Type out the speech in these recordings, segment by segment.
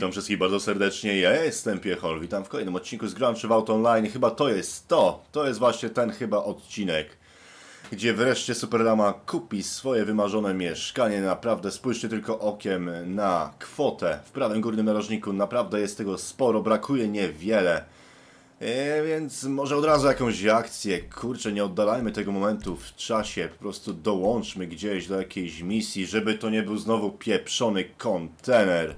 Witam wszystkich bardzo serdecznie, ja jestem Piechol, witam w kolejnym odcinku z Grand Theft Online. Chyba to jest to, to jest właśnie ten chyba odcinek, gdzie wreszcie Superlama kupi swoje wymarzone mieszkanie. Naprawdę spójrzcie tylko okiem na kwotę w prawym górnym narożniku, naprawdę jest tego sporo, brakuje niewiele. E, więc może od razu jakąś akcję, kurczę, nie oddalajmy tego momentu w czasie, po prostu dołączmy gdzieś do jakiejś misji, żeby to nie był znowu pieprzony kontener.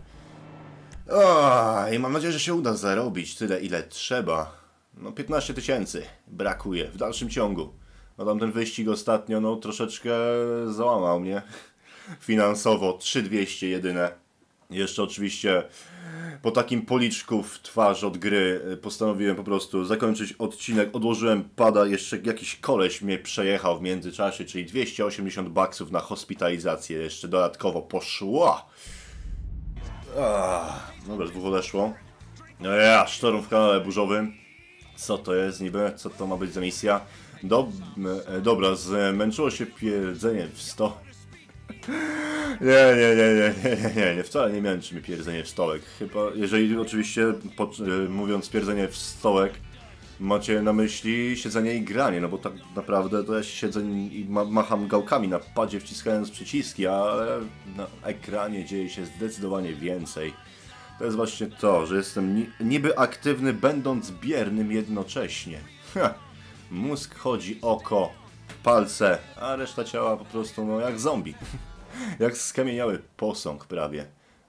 O, I mam nadzieję, że się uda zarobić tyle, ile trzeba. No 15 tysięcy brakuje w dalszym ciągu. No tamten wyścig ostatnio, no troszeczkę załamał mnie finansowo. 3200 jedyne. Jeszcze oczywiście po takim policzku w twarz od gry y, postanowiłem po prostu zakończyć odcinek. Odłożyłem pada, jeszcze jakiś koleś mnie przejechał w międzyczasie, czyli 280 baksów na hospitalizację jeszcze dodatkowo poszła. Ah, dobra, dwóch odeszło. No ja, sztorm w kanale burzowym. Co to jest niby? Co to ma być za misja? Dob e, dobra, zmęczyło się pierdzenie w sto. Nie, nie, nie, nie, nie, nie, nie, wcale nie męczy mi pierdzenie w stołek. Chyba, jeżeli oczywiście, e, mówiąc pierdzenie w stołek, macie na myśli siedzenie i granie, no bo tak naprawdę to ja siedzę i ma macham gałkami na padzie wciskając przyciski, ale na ekranie dzieje się zdecydowanie więcej. To jest właśnie to, że jestem ni niby aktywny, będąc biernym jednocześnie. Ha. Mózg chodzi, oko, palce, a reszta ciała po prostu no jak zombie. jak skamieniały posąg prawie.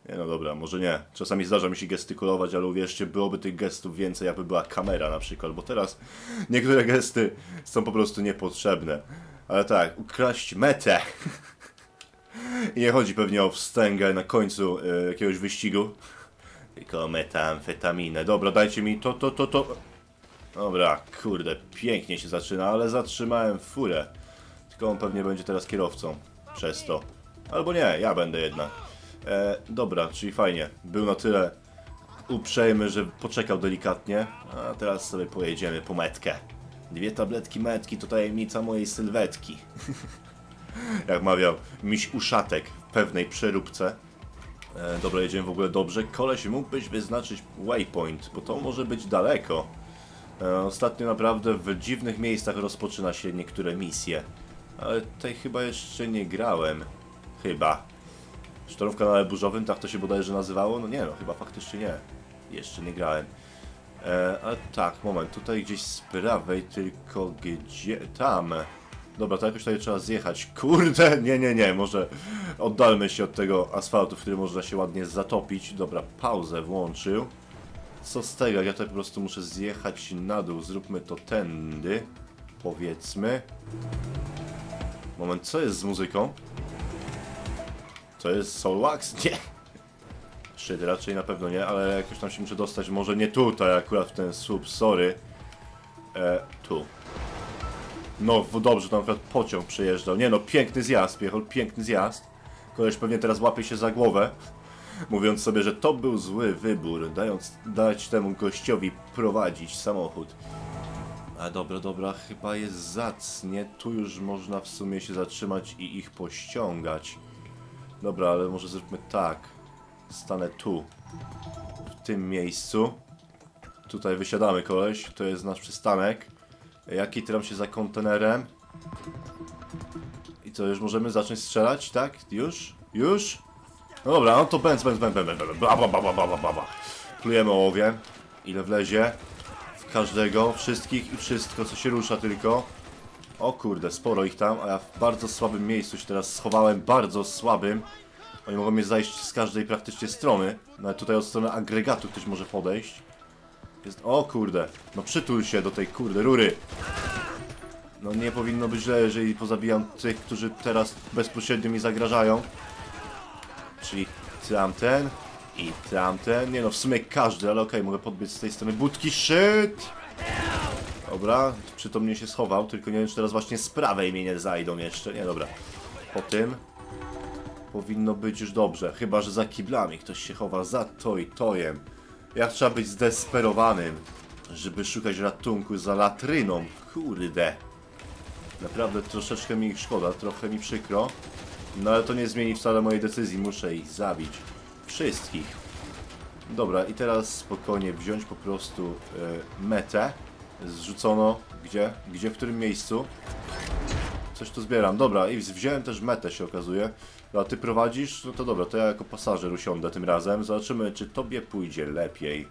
Nie no dobra, może nie. Czasami zdarza mi się gestykulować, ale uwierzcie, byłoby tych gestów więcej, jakby była kamera na przykład, bo teraz niektóre gesty są po prostu niepotrzebne. Ale tak, ukraść metę. I nie chodzi pewnie o wstęgę na końcu y, jakiegoś wyścigu. Tylko metamfetaminę. Dobra, dajcie mi to, to, to, to. Dobra, kurde, pięknie się zaczyna, ale zatrzymałem furę. Tylko on pewnie będzie teraz kierowcą. Przez to. Albo nie, ja będę jednak. E, dobra, czyli fajnie. Był na tyle uprzejmy, że poczekał delikatnie. A teraz sobie pojedziemy po metkę. Dwie tabletki metki to tajemnica mojej sylwetki. Jak mawiał miś uszatek w pewnej przeróbce. E, dobra, jedziemy w ogóle dobrze. Koleś mógłbyś wyznaczyć waypoint, bo to może być daleko. E, ostatnio naprawdę w dziwnych miejscach rozpoczyna się niektóre misje. Ale tutaj chyba jeszcze nie grałem. Chyba. Sztorm kanale burzowym, tak to się bodajże nazywało? No nie no, chyba faktycznie nie. Jeszcze nie grałem. E, ale tak, moment, tutaj gdzieś z prawej, tylko gdzie? Tam. Dobra, to jakoś tutaj trzeba zjechać. Kurde, nie, nie, nie, może oddalmy się od tego asfaltu, w którym można się ładnie zatopić. Dobra, pauzę włączył. Co z tego, ja tutaj po prostu muszę zjechać na dół. Zróbmy to tędy, powiedzmy. Moment, co jest z muzyką? To jest Soulwax? Nie. Shit, raczej na pewno nie, ale jakoś tam się muszę dostać. Może nie tutaj, akurat w ten słup, sorry. E, tu. No, dobrze, tam akurat pociąg przejeżdżał. Nie no, piękny zjazd, Piechol, piękny zjazd. Koleś pewnie teraz łapie się za głowę, mówiąc sobie, że to był zły wybór, dając dać temu gościowi prowadzić samochód. A dobra, dobra, chyba jest zacnie. Tu już można w sumie się zatrzymać i ich pościągać. Dobra, ale może zróbmy tak. Stanę tu. W tym miejscu. Tutaj wysiadamy, koleś. To jest nasz przystanek. Jaki tram się za kontenerem. I co, już możemy zacząć strzelać, tak? Już? Już? No dobra, no to bęc, bęc, bęc, bęc, bęc, bla, bla, bla, bla, bla, bla, bla. Plujemy ołowie. Ile wlezie. W każdego, wszystkich i wszystko, co się rusza tylko. O kurde, sporo ich tam, a ja w bardzo słabym miejscu się teraz schowałem, bardzo słabym. Oni mogą mnie zajść z każdej praktycznie strony. Nawet tutaj od strony agregatu ktoś może podejść. Jest... O kurde, no przytul się do tej kurde rury. No nie powinno być źle, jeżeli pozabijam tych, którzy teraz bezpośrednio mi zagrażają. Czyli tamten i tamten. Nie no, w sumie każdy, ale okej, okay, mogę podbiec z tej strony budki. Shit! Dobra, przytomnie się schował, tylko nie wiem, czy teraz właśnie z prawej mnie nie zajdą jeszcze. Nie, dobra. Po tym powinno być już dobrze. Chyba, że za kiblami ktoś się chowa za to i tojem. Jak trzeba być zdesperowanym, żeby szukać ratunku za latryną. Kurde. Naprawdę troszeczkę mi ich szkoda, trochę mi przykro. No ale to nie zmieni wcale mojej decyzji, muszę ich zabić. Wszystkich. Dobra, i teraz spokojnie wziąć po prostu e, metę. Zrzucono gdzie? Gdzie, w którym miejscu? Coś tu zbieram. Dobra, i wziąłem też metę się okazuje. A ty prowadzisz? No to dobra, to ja jako pasażer usiądę tym razem. Zobaczymy, czy tobie pójdzie lepiej.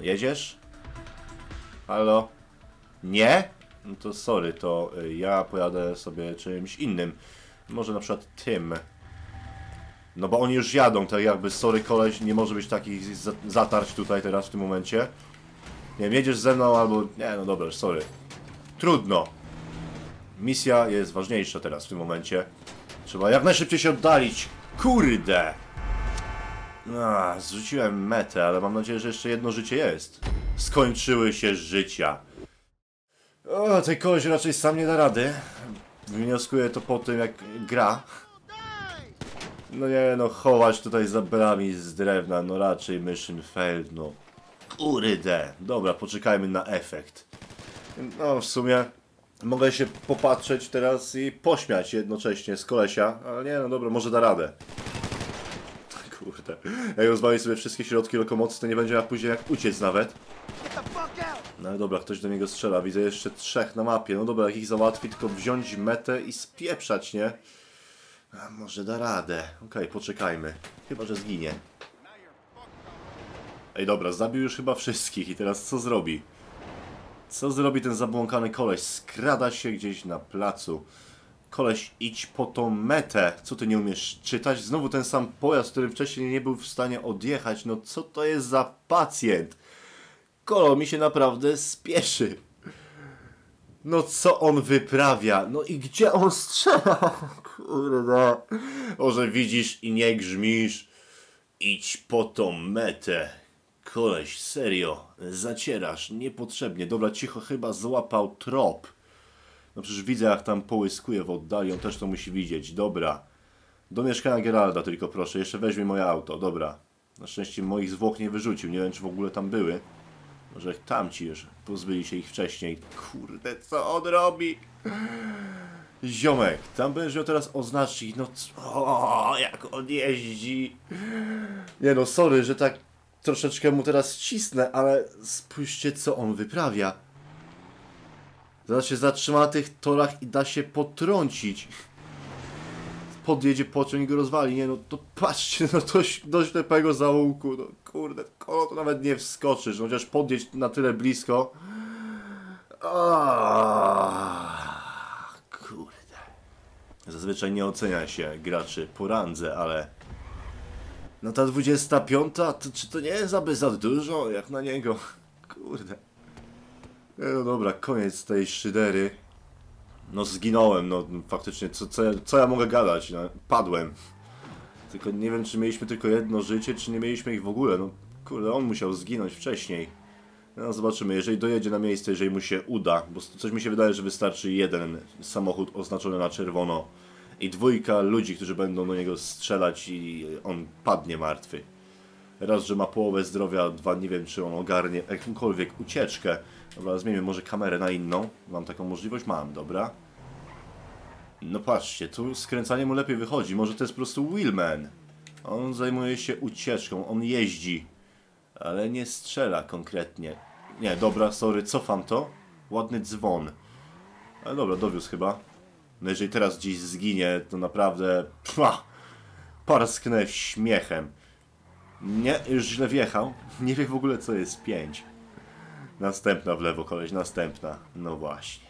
Jedziesz? Halo? Nie? No to sorry, to y, ja pojadę sobie czymś innym. Może na przykład tym. No bo oni już jadą, tak jakby sorry koleś, nie może być takich za- zatarć tutaj teraz w tym momencie. Nie jedziesz ze mną albo... Nie, no dobra, sorry. Trudno. Misja jest ważniejsza teraz w tym momencie. Trzeba jak najszybciej się oddalić. Kurde! A, zrzuciłem metę, ale mam nadzieję, że jeszcze jedno życie jest. Skończyły się życia. O, ten koleś raczej sam nie da rady. Wnioskuję to po tym, jak gra. No nie, no chować tutaj za brami z drewna, no raczej mission failed, no. Kurde. Dobra, poczekajmy na efekt. No, w sumie mogę się popatrzeć teraz i pośmiać jednocześnie z kolesia, ale nie, no dobra, może da radę. Kurde. Jak rozwalić sobie wszystkie środki lokomocji, to nie będzie miał później jak uciec nawet. No dobra, ktoś do niego strzela. Widzę jeszcze trzech na mapie. No dobra, jak ich załatwi, tylko wziąć metę i spieprzać, nie? A może da radę. Okej, poczekajmy. Chyba, że zginie. Ej, dobra, zabił już chyba wszystkich i teraz co zrobi? Co zrobi ten zabłąkany koleś? Skrada się gdzieś na placu. Koleś, idź po tą metę. Co ty nie umiesz czytać? Znowu ten sam pojazd, który wcześniej nie był w stanie odjechać. No co to jest za pacjent? Kolo mi się naprawdę spieszy. No co on wyprawia? No i gdzie on strzela? Kurde. Może widzisz i nie grzmisz. Idź po tą metę. Koleś, serio. Zacierasz niepotrzebnie. Dobra, cicho chyba złapał trop. No przecież widzę jak tam połyskuje w oddali. On też to musi widzieć. Dobra. Do mieszkania Geralda tylko proszę. Jeszcze weźmie moje auto. Dobra. Na szczęście moich zwłok nie wyrzucił. Nie wiem czy w ogóle tam były. Może tamci już pozbyli się ich wcześniej. Kurde, co on robi? Ziomek, tam będziesz miał teraz oznaczyć, no co, jak on jeździ. Nie no, sorry, że tak troszeczkę mu teraz cisnę, ale spójrzcie co on wyprawia. Zaraz się zatrzyma na tych torach i da się potrącić. Podjedzie pociąg i go rozwali, nie no, to patrzcie, no dość, dość lepego załuku, no kurde, kolo to nawet nie wskoczysz, chociaż podjedź na tyle blisko. Aaaa, kurde. Zazwyczaj nie ocenia się graczy po randze, ale... No ta 25, to, czy to nie jest aby za dużo, jak na niego? Kurde. No dobra, koniec tej szydery. No zginąłem, no faktycznie, co, co, co ja mogę gadać? No, padłem. Tylko nie wiem, czy mieliśmy tylko jedno życie, czy nie mieliśmy ich w ogóle. No kurde, on musiał zginąć wcześniej. No zobaczymy, jeżeli dojedzie na miejsce, jeżeli mu się uda, bo coś mi się wydaje, że wystarczy jeden samochód oznaczony na czerwono i dwójka ludzi, którzy będą do niego strzelać i on padnie martwy. Raz, że ma połowę zdrowia, dwa, nie wiem, czy on ogarnie jakąkolwiek ucieczkę. Dobra, zmienimy może kamerę na inną. Mam taką możliwość? Mam, dobra. No patrzcie, tu skręcanie mu lepiej wychodzi. Może to jest po prostu Wheelman. On zajmuje się ucieczką, on jeździ. Ale nie strzela konkretnie. Nie, dobra, sorry, cofam to. Ładny dzwon. Ale dobra, dowiózł chyba. No jeżeli teraz gdzieś zginie, to naprawdę... Pła, parsknę śmiechem. Nie, już źle wjechał. Nie wie w ogóle co jest 5. Następna w lewo, koleś, następna. No właśnie.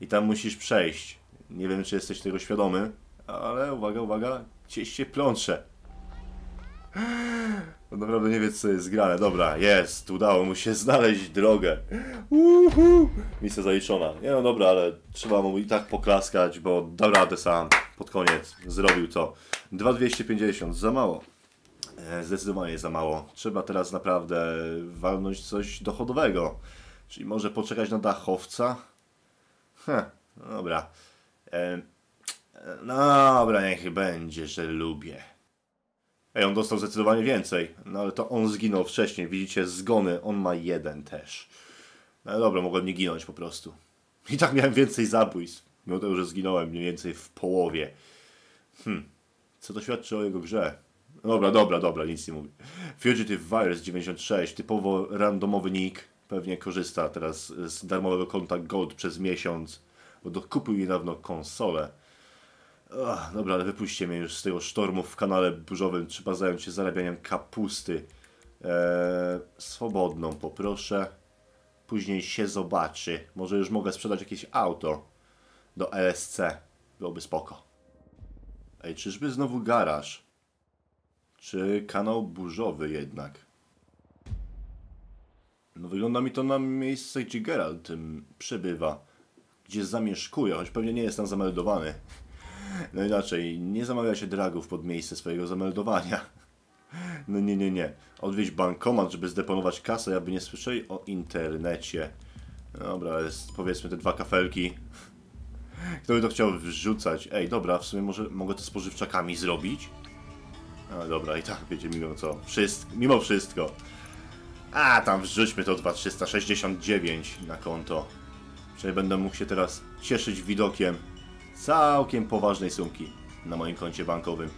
I tam musisz przejść. Nie wiem, czy jesteś tego świadomy, ale uwaga, uwaga, gdzieś się plącze. On naprawdę nie wie, co jest grane. Dobra, jest, udało mu się znaleźć drogę. Uhu. Misja zaliczona. Nie no dobra, ale trzeba mu i tak poklaskać, bo dał radę sam. Pod koniec zrobił to. 2250, za mało. E, Zdecydowanie za mało. Trzeba teraz naprawdę walnąć coś dochodowego. Czyli może poczekać na dachowca? Heh, no dobra. E, no dobra, niech będzie, że lubię. Ej, on dostał zdecydowanie więcej. No ale to on zginął wcześniej. Widzicie, zgony. On ma jeden też. No dobra, mogłem nie ginąć po prostu. I tak miałem więcej zabójstw. Mimo tego, że zginąłem mniej więcej w połowie. Hmm. Co to świadczy o jego grze? Dobra, dobra, dobra, nic nie mówię. Fugitive Virus 96, typowo randomowy nick. Pewnie korzysta teraz z darmowego konta Gold przez miesiąc, bo dokupił niedawno konsolę. Ach, dobra, ale wypuśćcie mnie już z tego sztormu w kanale burzowym. Trzeba zająć się zarabianiem kapusty. Eee, swobodną poproszę. Później się zobaczy. Może już mogę sprzedać jakieś auto do LSC. Byłoby spoko. Ej, czyżby znowu garaż? Czy kanał burzowy jednak? No wygląda mi to na miejsce, gdzie Geralt przebywa. Gdzie zamieszkuje, choć pewnie nie jest tam zameldowany. No inaczej, nie zamawia się dragów pod miejsce swojego zameldowania. No nie, nie, nie. Odwieźć bankomat, żeby zdeponować kasę, aby nie słyszeli o internecie. Dobra, jest powiedzmy te dwa kafelki. Kto by to chciał wrzucać? Ej, dobra, w sumie może mogę to z pożywczakami zrobić? No dobra, i tak wiecie, mimo co. Wszystko, mimo wszystko. A, tam wrzućmy to 2369 na konto. Przynajmniej będę mógł się teraz cieszyć widokiem całkiem poważnej sumki na moim koncie bankowym.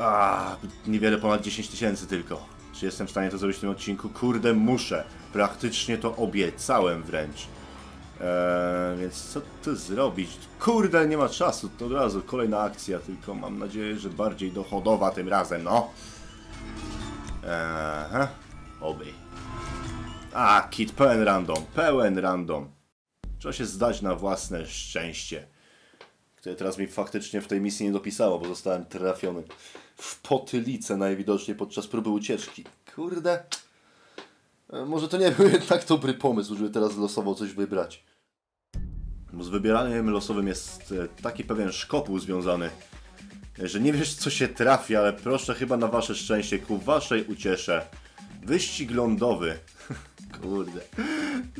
A, niewiele ponad 10 tysięcy tylko. Czy jestem w stanie to zrobić w tym odcinku? Kurde, muszę. Praktycznie to obiecałem wręcz. Eee, więc co tu zrobić? Kurde, nie ma czasu. To od razu kolejna akcja, tylko mam nadzieję, że bardziej dochodowa tym razem, no. Eee, oby. A, kit pełen random, pełen random. Trzeba się zdać na własne szczęście. Które teraz mi faktycznie w tej misji nie dopisało, bo zostałem trafiony w potylicę najwidoczniej podczas próby ucieczki. Kurde. E, Może to nie był jednak dobry pomysł, żeby teraz losowo coś wybrać. Z wybieraniem losowym jest e, taki pewien szkopuł związany, e, że nie wiesz co się trafi, ale proszę chyba na wasze szczęście, ku waszej uciesze. Wyścig lądowy. Kurde.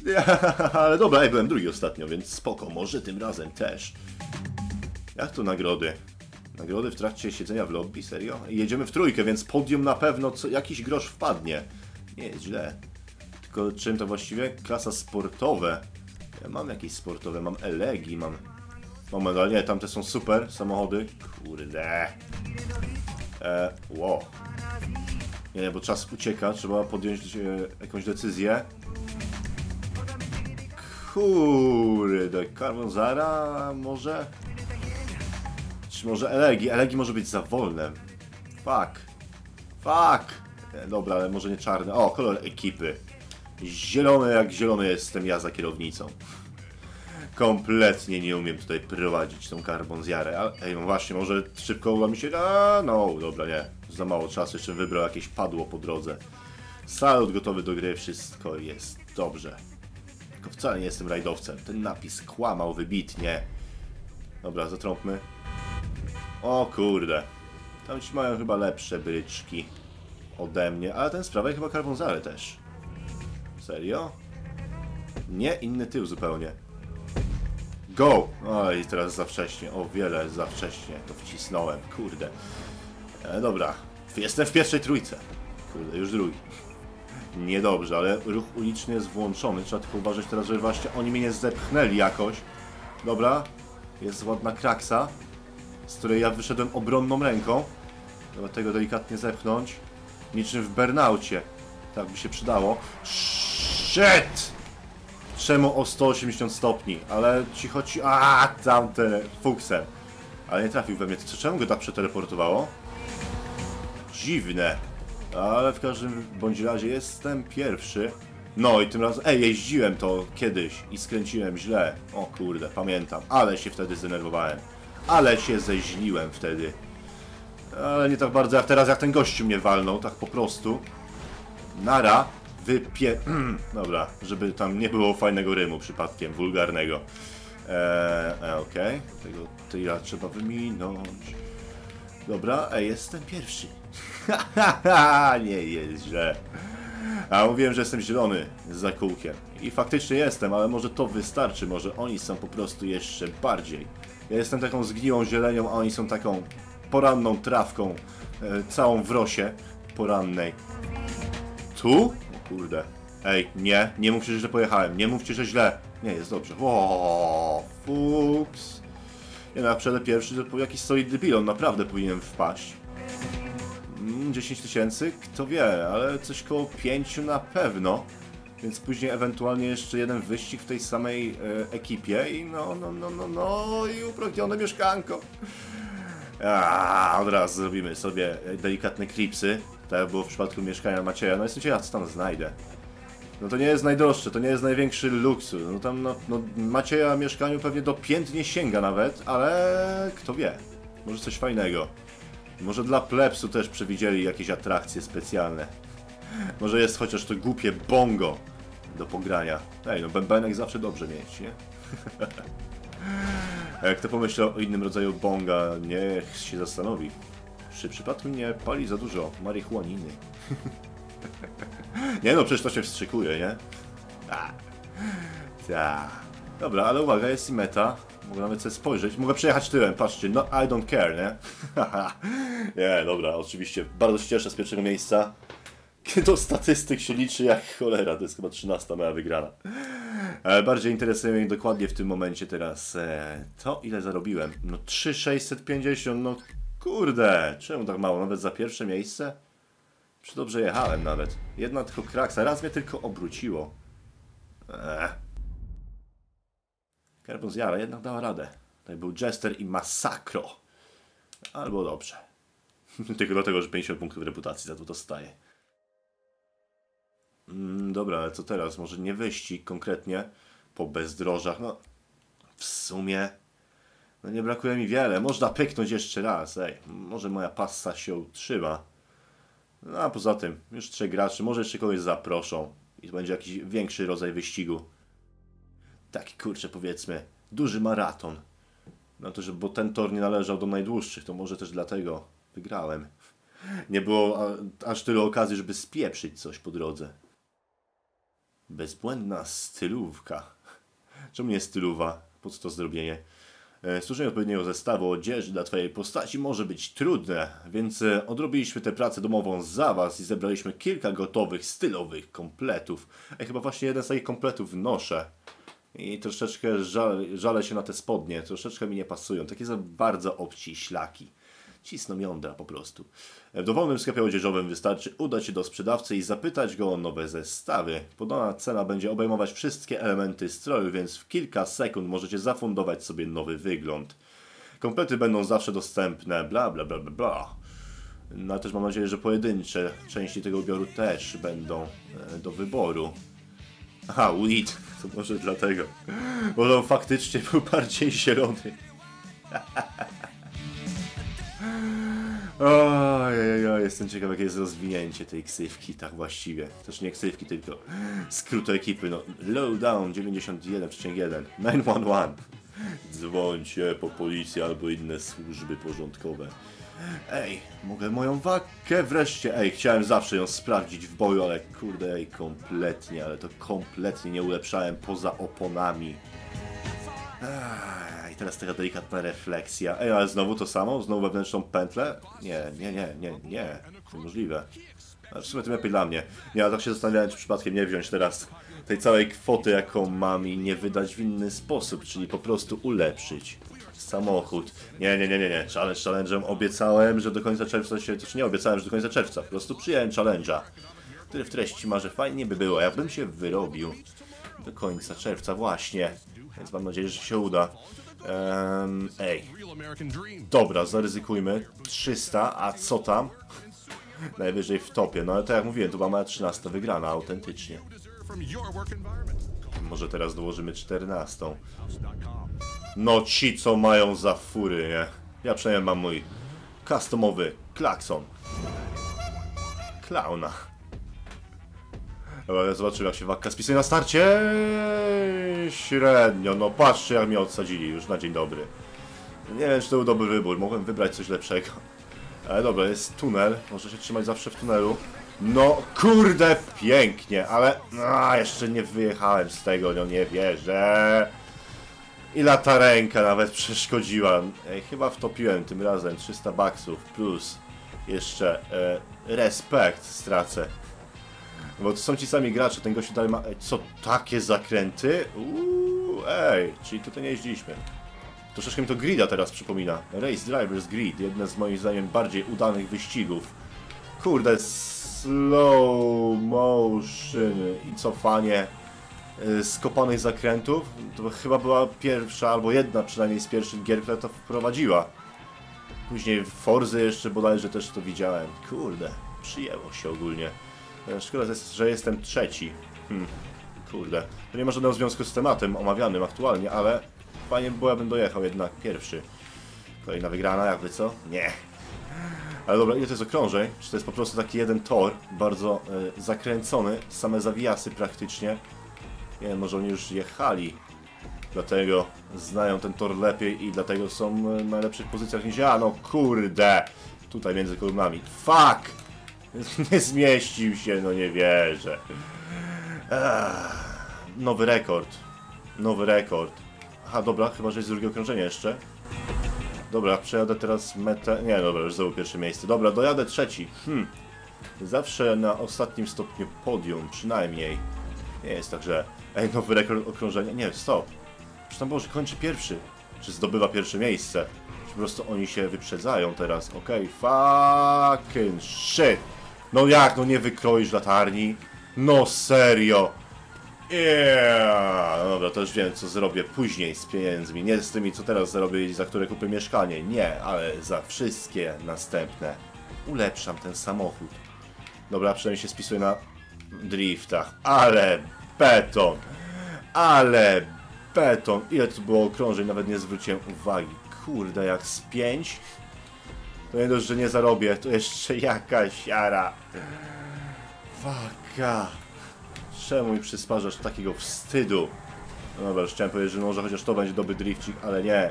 Ale dobra, ja byłem drugi ostatnio, więc spoko, może tym razem też. Jak to nagrody? Nagrody w trakcie siedzenia w lobby, serio? Jedziemy w trójkę, więc podium na pewno co, jakiś grosz wpadnie. Nie jest źle. Tylko czym to właściwie? Klasa sportowe. Ja mam jakieś sportowe, mam Elegi, mam... Moment, ale nie, tamte są super samochody. Kurde. E, wow. Nie, nie, bo czas ucieka, trzeba podjąć e, jakąś decyzję. Kurde, Carbonzara może? Czy może Elegi? Elegi może być za wolne. Fuck. Fuck. E, dobra, ale może nie czarny. O, kolor ekipy. Zielony jak zielony jestem ja za kierownicą. Kompletnie nie umiem tutaj prowadzić tą karbonzjarę. Ale ej, no właśnie, może szybko uda mi się... A, no, dobra, nie. Za mało czasu, jeszcze wybrał jakieś padło po drodze. Salut gotowy do gry, wszystko jest dobrze. Tylko wcale nie jestem rajdowcem. Ten napis kłamał wybitnie. Dobra, zatrąbmy. O kurde. Tam ci mają chyba lepsze bryczki ode mnie, ale ten sprawia chyba karbonzarę też. Serio? Nie, inny tył zupełnie. Go! Oj, teraz za wcześnie, o wiele za wcześnie to wcisnąłem, kurde. E, dobra, jestem w pierwszej trójce. Kurde, już drugi. Niedobrze, ale ruch uliczny jest włączony. Trzeba tylko uważać teraz, żeby właśnie oni mnie nie zepchnęli jakoś. Dobra, jest ładna kraksa, z której ja wyszedłem obronną ręką. Trzeba tego delikatnie zepchnąć. Niczym w burnaucie. Tak by się przydało. Shit! Czemu o 180 stopni? Ale ci chodzi... A tamte fuksem. Ale nie trafił we mnie. Czemu go tak przeteleportowało? Dziwne. Ale w każdym bądź razie jestem pierwszy. No i tym razem... Ej, jeździłem to kiedyś i skręciłem źle. O kurde, pamiętam. Ale się wtedy zdenerwowałem. Ale się zeźliłem wtedy. Ale nie tak bardzo jak teraz, jak ten gościu mnie walnął, tak po prostu. Nara, wypie... Dobra, żeby tam nie było fajnego rymu przypadkiem, wulgarnego. Eee, okej, tego tyra trzeba wyminąć. Dobra, ej, jestem pierwszy. nie jest źle. A mówiłem, że jestem zielony za kółkiem. I faktycznie jestem, ale może to wystarczy, może oni są po prostu jeszcze bardziej. Ja jestem taką zgniłą zielenią, a oni są taką poranną trawką, e, całą w rosie porannej. Tu? O kurde. Ej, nie, nie mówcie, że źle pojechałem, nie mówcie, że źle. Nie, jest dobrze. O, fuks. Nie no, przejadę pierwszy, po jakiś solidny pilon naprawdę powinien wpaść. Mm, 10 tysięcy? Kto wie, ale coś koło 5 na pewno. Więc później ewentualnie jeszcze jeden wyścig w tej samej e, ekipie i no, no, no, no, no i upragnione mieszkanko. A, od razu zrobimy sobie delikatne klipsy, tak jak było w przypadku mieszkania Macieja. No jestem ciekaw, co tam znajdę. No to nie jest najdroższe, to nie jest największy luksus. No tam, no, no Macieja mieszkaniu pewnie do pięt nie sięga nawet, ale kto wie. Może coś fajnego. Może dla plebsu też przewidzieli jakieś atrakcje specjalne. Może jest chociaż to głupie bongo do pogrania. Ej, no bębenek zawsze dobrze mieć, nie? Jak to o innym rodzaju bonga, niech się zastanowi. Czy przypadku nie pali za dużo marihuaniny? nie no, przecież to się wstrzykuje, nie? Ta. Ta. Dobra, ale uwaga, jest i meta. Mogę nawet sobie spojrzeć. Mogę przejechać tyłem, patrzcie, no I don't care, nie? nie, dobra, oczywiście. Bardzo się cieszę z pierwszego miejsca. Do statystyk się liczy jak cholera, to jest chyba 13 moja wygrana. Ale bardziej interesuje mnie dokładnie w tym momencie teraz e, to, ile zarobiłem. No 3650, no kurde, czemu tak mało? Nawet za pierwsze miejsce? Czy dobrze jechałem nawet? Jedna tylko kraksa, raz mnie tylko obróciło. Eee. Carbon Zjara jednak dała radę. Tutaj był Jester i Masakro. Albo dobrze. tylko dlatego, że 50 punktów reputacji za to dostaje. Mm, dobra, ale co teraz? Może nie wyścig konkretnie po bezdrożach. No, w sumie no nie brakuje mi wiele. Można pyknąć jeszcze raz. Ej, może moja passa się utrzyma. No a poza tym, już trzech graczy, może jeszcze kogoś zaproszą i to będzie jakiś większy rodzaj wyścigu. Taki kurczę powiedzmy, duży maraton. No to, że bo ten tor nie należał do najdłuższych, to może też dlatego wygrałem. Nie było aż tyle okazji, żeby spieprzyć coś po drodze. Bezbłędna stylówka. Czemu nie styluwa? Po co to zrobienie? E, Stworzenie odpowiedniego zestawu odzieży dla Twojej postaci może być trudne, więc e, odrobiliśmy tę pracę domową za Was i zebraliśmy kilka gotowych, stylowych kompletów. Ja chyba właśnie jeden z takich kompletów noszę. I troszeczkę żal, żalę się na te spodnie, troszeczkę mi nie pasują. Takie za bardzo obciślaki. Cisną jądra po prostu. W dowolnym sklepie odzieżowym wystarczy udać się do sprzedawcy i zapytać go o nowe zestawy. Podana cena będzie obejmować wszystkie elementy stroju, więc w kilka sekund możecie zafundować sobie nowy wygląd. Komplety będą zawsze dostępne, bla bla bla bla bla. No ale też mam nadzieję, że pojedyncze części tego ubioru też będą e, do wyboru. Aha, weed. To może dlatego. Bo on faktycznie był bardziej zielony. Ojej, jestem ciekaw jakie jest rozwinięcie tej ksywki, tak właściwie. Też nie ksywki, tylko skrótu ekipy, no. Lowdown 91.1 911 Dzwońcie po policję albo inne służby porządkowe. Ej, mogę moją wakę wreszcie. Ej, chciałem zawsze ją sprawdzić w boju, ale kurde, ej, kompletnie, ale to kompletnie nie ulepszałem poza oponami. Ej, teraz taka delikatna refleksja. Ej, ale znowu to samo? Znowu wewnętrzną pętlę? Nie, nie, nie, nie, nie. Niemożliwe. Ale w sumie to lepiej dla mnie. Nie, ale tak się zastanawiałem, czy przypadkiem nie wziąć teraz tej całej kwoty, jaką mam i nie wydać w inny sposób, czyli po prostu ulepszyć samochód. Nie, nie, nie, nie, nie. Challenge challenge'em obiecałem, że do końca czerwca się... Też nie obiecałem, że do końca czerwca. Po prostu przyjąłem challenge'a, który w treści ma, że fajnie by było, jakbym się wyrobił do końca czerwca właśnie. Więc mam nadzieję, że się uda. Um, ej. Dobra, zaryzykujmy. 300, a co tam? Najwyżej w topie. No ale tak jak mówiłem, to była moja 13 wygrana, autentycznie. Może teraz dołożymy 14. No ci, co mają za fury, nie? Ja przynajmniej mam mój customowy klakson. Klauna. Dobra, zobaczymy jak się wakka spisuje na starcie. Średnio, no patrzcie jak mnie odsadzili już na dzień dobry. Nie wiem czy to był dobry wybór, mogłem wybrać coś lepszego. Ale dobra, jest tunel, może się trzymać zawsze w tunelu. No kurde, pięknie, ale a, jeszcze nie wyjechałem z tego, no nie wierzę. I lata ręka nawet przeszkodziła. Ej, chyba wtopiłem tym razem 300 baksów plus jeszcze e, respekt stracę. Bo to są ci sami gracze, ten gościu dalej ma... Ej, co, takie zakręty? Uuu, ej, czyli tutaj nie jeździliśmy. Troszeczkę mi to Grida teraz przypomina. Race Drivers Grid, jedne z moim zdaniem bardziej udanych wyścigów Kurde, slow motion i cofanie y, z kopanych zakrętów. To chyba była pierwsza, albo jedna przynajmniej z pierwszych gier, która to wprowadziła. Później w Forzy jeszcze bodajże też to widziałem. Kurde, przyjęło się ogólnie. E, Szkoda, że jestem trzeci. Hmm, kurde. To nie ma żadnego związku z tematem omawianym aktualnie, ale fajnie by było, jakbym dojechał jednak pierwszy. Kolejna wygrana, jakby co? Nie. Ale dobra, ile to jest okrążeń? Czy to jest po prostu taki jeden tor, bardzo e, zakręcony, same zawijasy praktycznie? Nie wiem, może oni już jechali, dlatego znają ten tor lepiej i dlatego są e, w najlepszych pozycjach niż ja. No kurde! Tutaj między kolumnami. Fuck! Nie zmieścił się, no nie wierzę. Nowy rekord. Nowy rekord. Aha, dobra, chyba, że jest drugie okrążenie jeszcze. Dobra, przejadę teraz metę. Nie, dobra, już znowu pierwsze miejsce. Dobra, dojadę trzeci. Hmm. Zawsze na ostatnim stopniu podium, przynajmniej. Nie jest tak, że. Ej, nowy rekord okrążenia. Nie, stop. Czy tam było, że kończy pierwszy? Czy zdobywa pierwsze miejsce? Czy po prostu oni się wyprzedzają teraz? Okej, fucking shit. No jak, no nie wykroisz latarni? No serio. Yeah. No dobra, to już wiem, co zrobię później z pieniędzmi. Nie z tymi, co teraz zarobię i za które kupię mieszkanie. Nie, ale za wszystkie następne. Ulepszam ten samochód. Dobra, przynajmniej się spisuję na driftach. Ale beton! Ale beton! Ile tu było okrążeń, nawet nie zwróciłem uwagi. Kurde, jak z pięć? To nie dość, że nie zarobię, to jeszcze jakaś siara. Waka. Czemu mi przysparzasz takiego wstydu? No dobra, już chciałem powiedzieć, że może chociaż to będzie dobry drifcik, ale nie.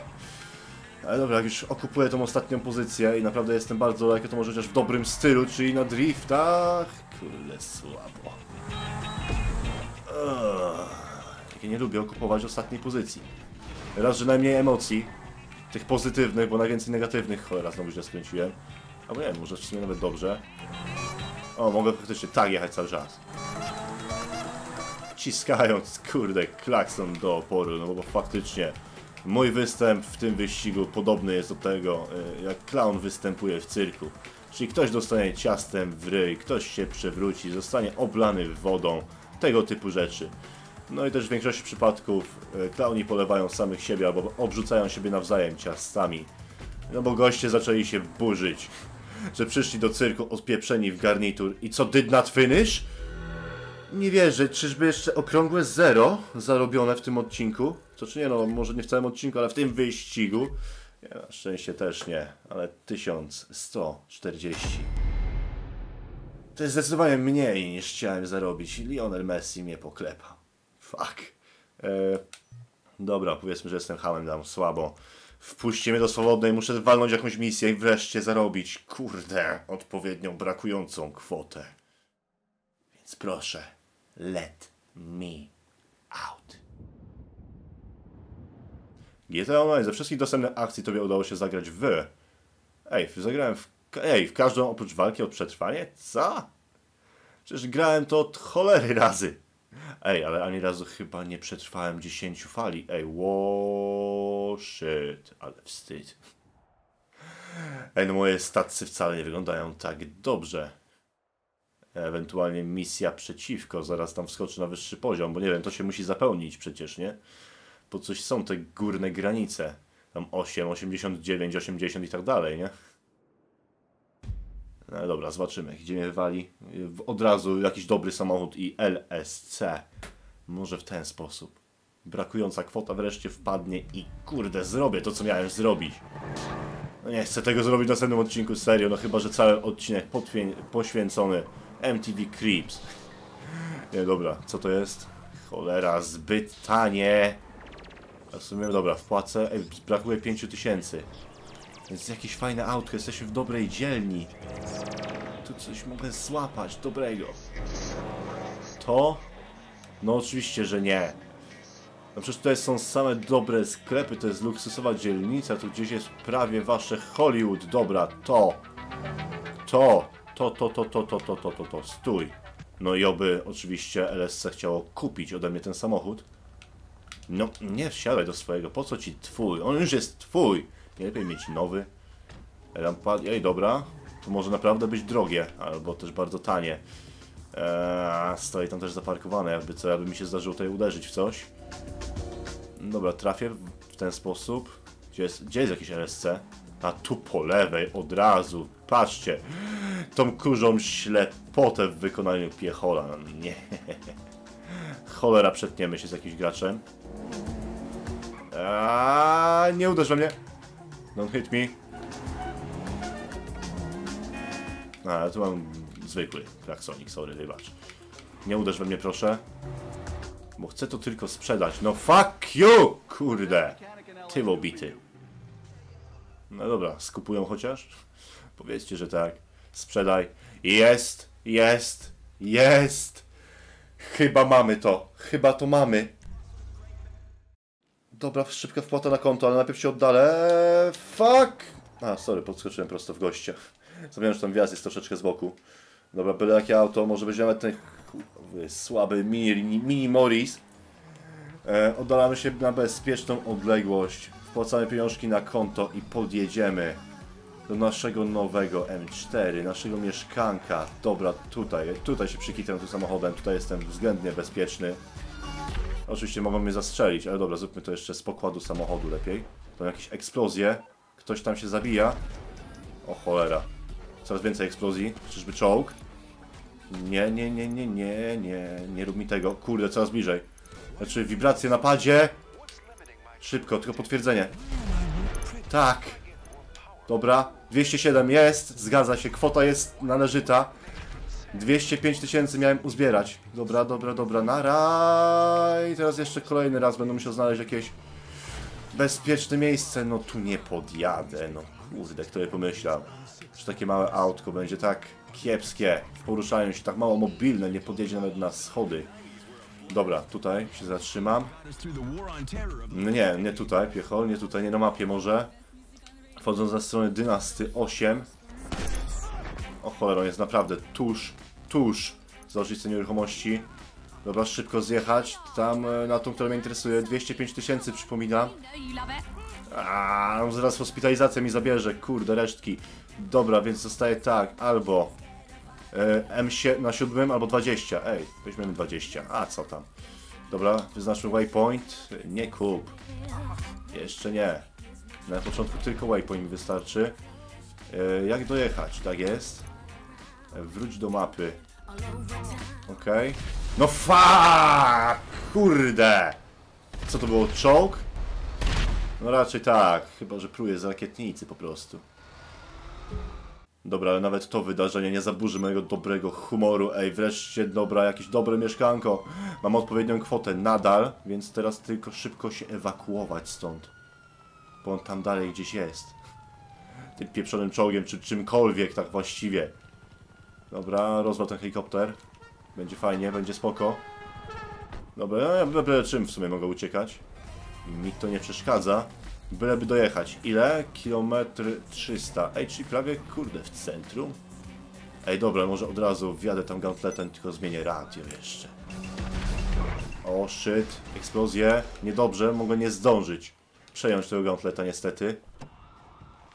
Ale dobra, jak już okupuję tą ostatnią pozycję i naprawdę jestem bardzo daleko, to może chociaż w dobrym stylu, czyli na driftach. Kurde, słabo. Ja nie lubię okupować ostatniej pozycji. Raz, że najmniej emocji, tych pozytywnych, bo najwięcej negatywnych, cholera, znowu źle skręciłem. Albo nie wiem, może w sumie nawet dobrze. O, mogę faktycznie tak jechać cały czas ciskając, kurde, klakson do oporu, no bo faktycznie mój występ w tym wyścigu podobny jest do tego, y, jak clown występuje w cyrku. Czyli ktoś dostanie ciastem w ryj, ktoś się przewróci, zostanie oblany wodą, tego typu rzeczy. No i też w większości przypadków y, klauni polewają samych siebie albo obrzucają siebie nawzajem ciastami. No bo goście zaczęli się burzyć, że przyszli do cyrku odpieprzeni w garnitur i co did not finish? Nie wierzę, czyżby jeszcze okrągłe zero zarobione w tym odcinku? To czy nie, no może nie w całym odcinku, ale w tym wyścigu. Nie, na szczęście też nie, ale 1140. To jest zdecydowanie mniej niż chciałem zarobić. Lionel Messi mnie poklepa. Fuck. E, dobra, powiedzmy, że jestem hamem, słabo. Wpuśćcie mnie do swobodnej, muszę walnąć jakąś misję i wreszcie zarobić, kurde, odpowiednią brakującą kwotę. Więc proszę, let me out. GTA Online ze wszystkich dostępnych akcji tobie udało się zagrać w. Ej, zagrałem w. Ej, w każdą oprócz walki o przetrwanie? Co? Przecież grałem to od cholery razy. Ej, ale ani razu chyba nie przetrwałem 10 fali. Ej, wo shit, ale wstyd. Ej, no moje stacje wcale nie wyglądają tak dobrze ewentualnie misja przeciwko, zaraz tam wskoczy na wyższy poziom, bo nie wiem, to się musi zapełnić przecież, nie? Po coś są te górne granice. Tam 8, 89, 80 i tak dalej, nie? No dobra, zobaczymy, gdzie mnie wywali. Od razu jakiś dobry samochód i LSC. Może w ten sposób. Brakująca kwota wreszcie wpadnie i kurde, zrobię to, co miałem zrobić. No nie chcę tego zrobić w następnym odcinku, serio, no chyba, że cały odcinek poświęcony MTV Creeps. Nie, dobra, co to jest? Cholera, zbyt tanie. W sumie, dobra, wpłacę. Ej, brakuje 5000. Więc jakieś fajne autko, jesteśmy w dobrej dzielni. Tu coś mogę złapać dobrego. To? No oczywiście, że nie. No przecież tutaj są same dobre sklepy, to jest luksusowa dzielnica, tu gdzieś jest prawie wasze Hollywood. Dobra, to. To. To, to, to, to, to, to, to, to, to, stój. No i oby oczywiście LSC chciało kupić ode mnie ten samochód. No, nie wsiadaj do swojego, po co ci twój? On już jest twój. Nie lepiej mieć nowy. Rampad, ej, dobra. To może naprawdę być drogie, albo też bardzo tanie. Eee, stoi tam też zaparkowane, jakby co, jakby mi się zdarzyło tutaj uderzyć w coś. Dobra, trafię w ten sposób. Gdzie jest, gdzie jest jakiś LSC? A tu po lewej, od razu. Patrzcie. Tą kurzą ślepotę w wykonaniu Piechola. Nie. Cholera, przetniemy się z jakimś graczem. Aaaa, nie uderz we mnie. Don't hit me. A, tu mam zwykły Klaxonik, sorry, wybacz. Nie uderz we mnie, proszę. Bo chcę to tylko sprzedać. No fuck you! Kurde. Ty obity. No dobra, skupują chociaż? Powiedzcie, że tak. Sprzedaj. Jest, jest, jest. Chyba mamy to. Chyba to mamy. Dobra, szybka wpłata na konto, ale najpierw się oddalę. Fuck! A, sorry, podskoczyłem prosto w gościa. Zapomniałem, że tam wjazd jest troszeczkę z boku. Dobra, byle jakie auto, może będzie nawet ten kurwa, słaby mini, mini Morris. E, oddalamy się na bezpieczną odległość. Wpłacamy pieniążki na konto i podjedziemy do naszego nowego M4, naszego mieszkanka. Dobra, tutaj, tutaj się przykitam tym samochodem, tutaj jestem względnie bezpieczny. Oczywiście mogą mnie zastrzelić, ale dobra, zróbmy to jeszcze z pokładu samochodu lepiej. To jakieś eksplozje, ktoś tam się zabija. O cholera. Coraz więcej eksplozji, czyżby czołg? Nie, nie, nie, nie, nie, nie, nie rób mi tego. Kurde, coraz bliżej. Znaczy, wibracje na padzie. Szybko, tylko potwierdzenie. Tak. Dobra, 207 jest, zgadza się, kwota jest należyta. 205 tysięcy miałem uzbierać. Dobra, dobra, dobra, nara. I teraz jeszcze kolejny raz będę musiał znaleźć jakieś bezpieczne miejsce. No tu nie podjadę, no kurde, kto je pomyślał. Że takie małe autko będzie tak kiepskie w poruszaniu się, tak mało mobilne, nie podjedzie nawet na schody. Dobra, tutaj się zatrzymam. No nie, nie tutaj, piechol, nie tutaj, nie na mapie może. Wchodząc na stronę Dynasty 8. O cholera, jest naprawdę tuż, tuż za oczywiste nieruchomości. Dobra, szybko zjechać tam e, na tą, która mnie interesuje. 205 tysięcy, przypominam. A, zaraz hospitalizację mi zabierze, kurde, resztki. Dobra, więc zostaje tak, albo e, M7 na 7 albo 20. Ej, weźmiemy 20. A co tam? Dobra, wyznaczmy waypoint. Nie kup. Jeszcze nie. Na początku tylko waypoint mi wystarczy. E, jak dojechać? Tak jest. Wróć do mapy. Okej. No fuck! Kurde! Co to było? Czołg? No raczej tak. Chyba, że pruje z rakietnicy po prostu. Dobra, ale nawet to wydarzenie nie zaburzy mojego dobrego humoru. Ej, wreszcie, dobra, jakieś dobre mieszkanko. Mam odpowiednią kwotę nadal, więc teraz tylko szybko się ewakuować stąd. Bo on tam dalej gdzieś jest. Tym pieprzonym czołgiem, czy czymkolwiek tak właściwie. Dobra, rozwal ten helikopter. Będzie fajnie, będzie spoko. Dobra, ja byle czym w sumie mogę uciekać. Mi to nie przeszkadza. Byleby dojechać. Ile? Kilometr 300. Ej, czyli prawie, kurde, w centrum? Ej, dobra, może od razu wjadę tam gauntletem, tylko zmienię radio jeszcze. O, shit. Eksplozje. Niedobrze, mogę nie zdążyć przejąć tego gauntleta niestety.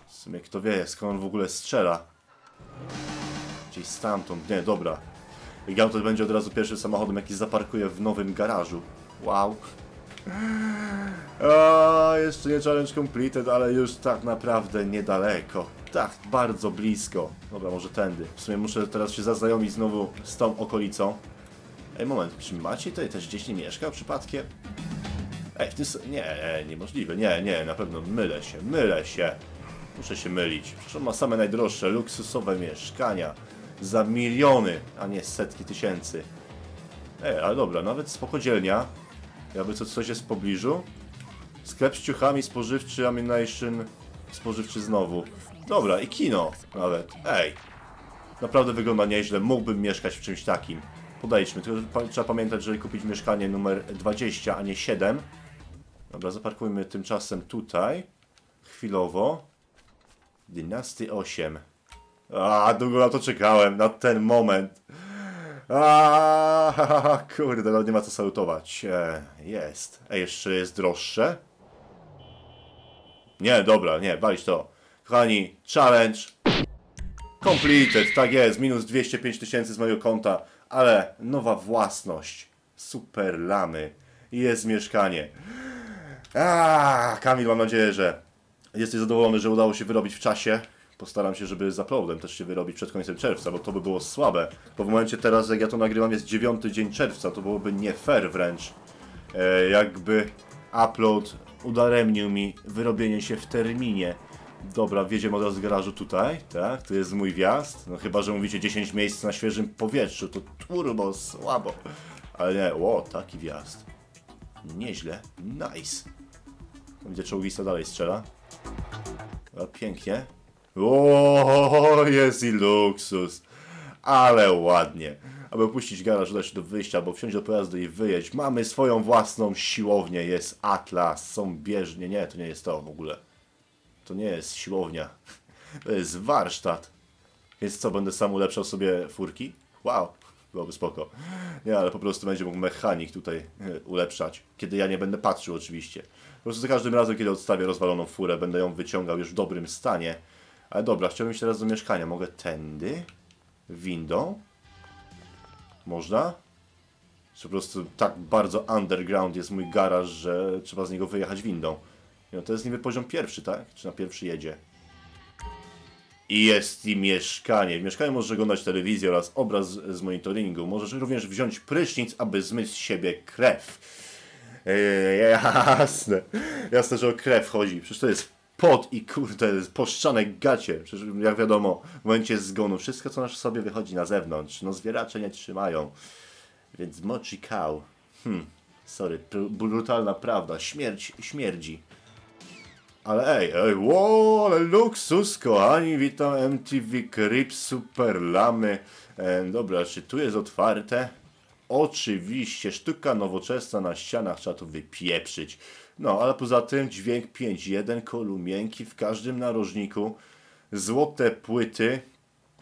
W sumie kto wie, skąd on w ogóle strzela. Gdzieś stamtąd. Nie, dobra. I gauntlet będzie od razu pierwszym samochodem, jaki zaparkuje w nowym garażu. Wow. A, jeszcze nie challenge completed, ale już tak naprawdę niedaleko. Tak, bardzo blisko. Dobra, może tędy. W sumie muszę teraz się zaznajomić znowu z tą okolicą. Ej, moment, czy Maciej tutaj też gdzieś nie mieszkał przypadkiem? Ej, w tym... Nie, niemożliwe. Nie, nie, na pewno mylę się, mylę się. Muszę się mylić. Przecież on ma same najdroższe, luksusowe mieszkania. Za miliony, a nie setki tysięcy. Ej, ale dobra, nawet spokojnie. Jakby co, coś jest w pobliżu. Sklep z ciuchami, spożywczy, ammunition, spożywczy znowu. Dobra, i kino nawet. Ej, naprawdę wygląda nieźle. Mógłbym mieszkać w czymś takim. Podejdźmy, tylko trzeba pamiętać, że kupić mieszkanie numer 20, a nie 7. Dobra, zaparkujmy tymczasem tutaj. Chwilowo. Dynasty 8. A, długo na to czekałem, na ten moment. A, kurde, no nie ma co salutować. E, jest. Ej, jeszcze jest droższe? Nie, dobra, nie, walić to. Kochani, challenge. Completed, tak jest, minus 205 tysięcy z mojego konta, ale nowa własność. Super lamy. Jest mieszkanie. A, Kamil, mam nadzieję, że jesteś zadowolony, że udało się wyrobić w czasie. Postaram się, żeby z uploadem też się wyrobić przed końcem czerwca, bo to by było słabe. Bo w momencie teraz, jak ja to nagrywam, jest 9 dzień czerwca, to byłoby nie fair wręcz. E, jakby upload udaremnił mi wyrobienie się w terminie. Dobra, wjedziemy od razu z garażu tutaj, tak? To jest mój wjazd. No chyba, że mówicie 10 miejsc na świeżym powietrzu, to turbo, słabo. Ale nie, o, taki wjazd. Nieźle, nice. Widzę, czołgista dalej strzela. Pięknie. O, jest i luksus. Ale ładnie. Aby opuścić garaż, udać się do wyjścia, albo wsiąść do pojazdu i wyjeść. Mamy swoją własną siłownię. Jest Atlas, są bieżnie. Nie, to nie jest to w ogóle. To nie jest siłownia. To jest warsztat. Więc co, będę sam ulepszał sobie furki? Wow, byłoby spoko. Nie, ale po prostu będzie mógł mechanik tutaj e, ulepszać. Kiedy ja nie będę patrzył oczywiście. Po prostu za każdym razem, kiedy odstawię rozwaloną furę, będę ją wyciągał już w dobrym stanie. Ale dobra, chciałbym iść teraz do mieszkania. Mogę tędy? Windą? Można? Czy po prostu tak bardzo underground jest mój garaż, że trzeba z niego wyjechać windą? No to jest niby poziom pierwszy, tak? Czy na pierwszy jedzie? I jest i mieszkanie. W mieszkaniu możesz oglądać telewizję oraz obraz z monitoringu. Możesz również wziąć prysznic, aby zmyć z siebie krew. Eee, jasne. Jasne, że o krew chodzi. Przecież to jest pot i kurde, poszczane gacie. Jak wiadomo, w momencie zgonu wszystko, co nasz sobie wychodzi na zewnątrz. No zwieracze nie trzymają. Więc mochi cow. Hmm, sorry, brutalna prawda. Śmierć śmierdzi. Ale ej, ej, wow, ale luksus, kochani, witam MTV Crib Super Lamy. E, dobra, czy tu jest otwarte? Oczywiście, sztuka nowoczesna na ścianach, trzeba to wypieprzyć. No, ale poza tym dźwięk 5.1, kolumienki w każdym narożniku, złote płyty,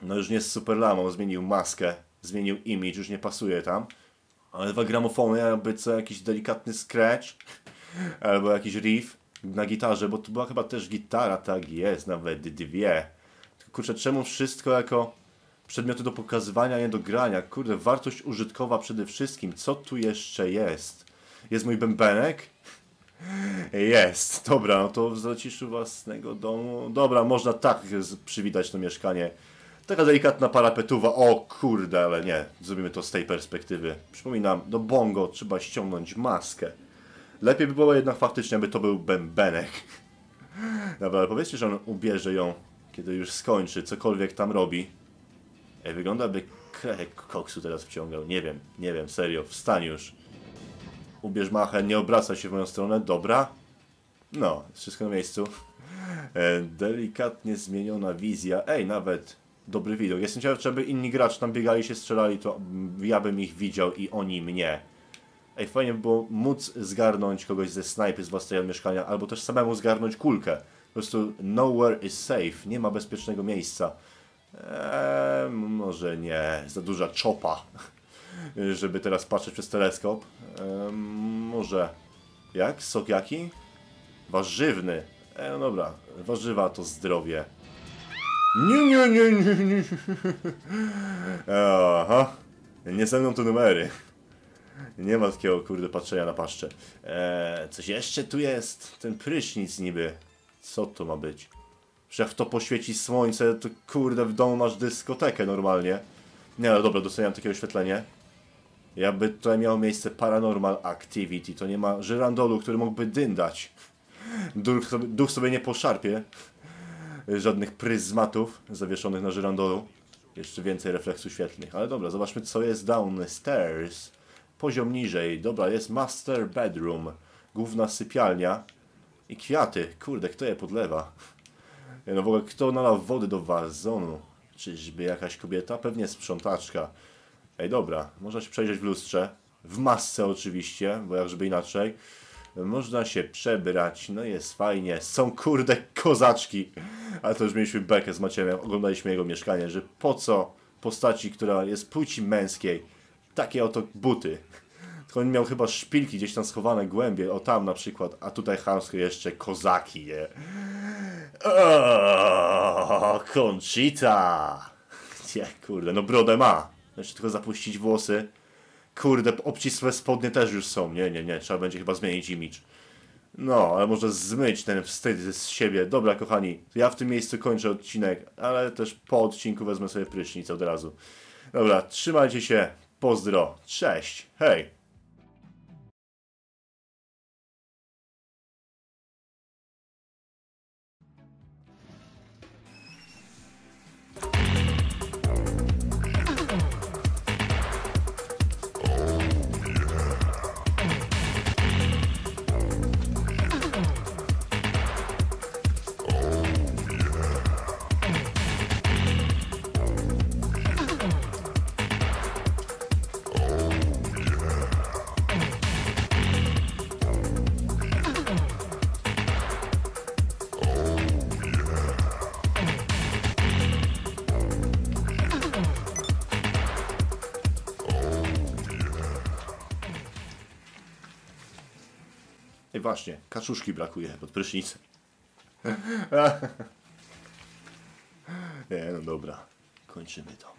no już nie jest Super Lamą, zmienił maskę, zmienił image, już nie pasuje tam. Ale dwa gramofony, jakby co, jakiś delikatny scratch, albo jakiś riff na gitarze, bo to była chyba też gitara, tak jest, nawet dwie. Kurczę, czemu wszystko jako przedmioty do pokazywania, nie do grania? Kurde, wartość użytkowa przede wszystkim. Co tu jeszcze jest? Jest mój bębenek? Jest. Dobra, no to w zaciszu własnego domu. Dobra, można tak przywitać to mieszkanie. Taka delikatna parapetuwa. O kurde, ale nie. Zrobimy to z tej perspektywy. Przypominam, do bongo trzeba ściągnąć maskę. Lepiej by było jednak faktycznie, aby to był bębenek. Dobra, ale powiedzcie, że on ubierze ją, kiedy już skończy, cokolwiek tam robi. Ej, wygląda by krek koksu teraz wciągał. Nie wiem, nie wiem, serio. Wstań już. Ubierz machę, nie obraca się w moją stronę. Dobra. No, wszystko na miejscu. E, delikatnie zmieniona wizja. Ej, nawet dobry widok. Jestem ciekaw, czy inni gracze tam biegali się strzelali, to mm, ja bym ich widział i oni mnie. Ej, fajnie by było móc zgarnąć kogoś ze snajpy z własnego mieszkania, albo też samemu zgarnąć kulkę. Po prostu nowhere is safe, nie ma bezpiecznego miejsca. Eee, może nie, za duża czopa, żeby teraz patrzeć przez teleskop. Może, jak? Sok jaki? Warzywny. E, no dobra, warzywa to zdrowie. Nie, nie, nie, nie, nie. Aha, nie ze mną te numery. Nie ma takiego kurde patrzenia na paszczę. Eee, coś jeszcze tu jest. Ten prysznic niby. Co to ma być? Że w to poświeci słońce, to kurde w domu masz dyskotekę normalnie. Nie, ale dobra, doceniam takie oświetlenie. Jakby tutaj miało miejsce Paranormal Activity, to nie ma żyrandolu, który mógłby dyndać. Duch sobie, duch sobie nie poszarpie. Żadnych pryzmatów zawieszonych na żyrandolu. Jeszcze więcej refleksów świetlnych. Ale dobra, zobaczmy co jest downstairs. Poziom niżej. Dobra, jest master bedroom. Główna sypialnia. I kwiaty. Kurde, kto je podlewa? No w ogóle kto nalał wody do wazonu? Czyżby jakaś kobieta? Pewnie sprzątaczka. Ej, dobra, można się przejrzeć w lustrze. W masce oczywiście, bo jakżeby inaczej. Można się przebrać, no jest fajnie. Są kurde kozaczki. Ale to już mieliśmy bekę z Maciejem, oglądaliśmy jego mieszkanie, że po co postaci, która jest płci męskiej, takie oto buty. Tylko on miał chyba szpilki gdzieś tam schowane głębie, o tam na przykład, a tutaj chamsko jeszcze kozaki, je. O, Conchita! Nie, kurde, no brodę ma. Jeszcze tylko zapuścić włosy. Kurde, obcisłe spodnie też już są. Nie, nie, nie, trzeba będzie chyba zmienić imidż. No, ale może zmyć ten wstyd z siebie. Dobra, kochani, ja w tym miejscu kończę odcinek, ale też po odcinku wezmę sobie prysznic od razu. Dobra, trzymajcie się, pozdro, cześć, hej! Właśnie, kaczuszki brakuje pod prysznicem. Nie, no dobra, kończymy to.